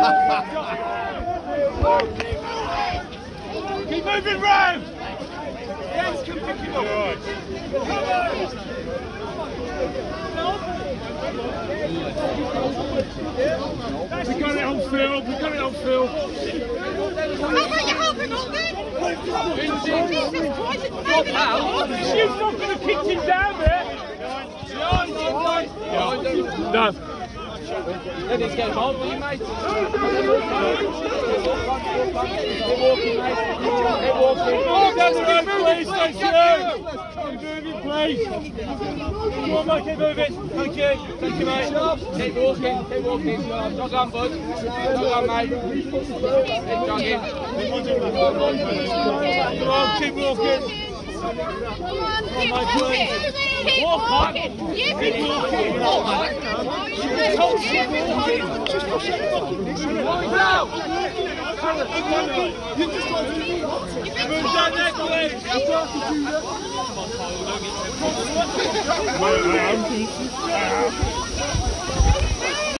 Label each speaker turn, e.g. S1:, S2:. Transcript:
S1: Keep moving round! Yes, can pick him up. Come on! We got it on Phil, we got it on Phil.
S2: How about you helping up then? Jesus Christ, it's taking us
S1: She's not going to kick him down there. No.
S3: Let us get home, will you, mate? Keep walking, mate. Keep walking.
S1: Oh, road, please, thank you. Keep moving, please. Come on, mate, keep moving. Thank you. Thank you, mate.
S3: Keep walking, keep walking. Jog on, bud. Jog on, mate. Keep jogging.
S1: Come on, keep walking.
S2: Come on, keep walking. Keep walking. You keep walking.
S1: Move down there, please.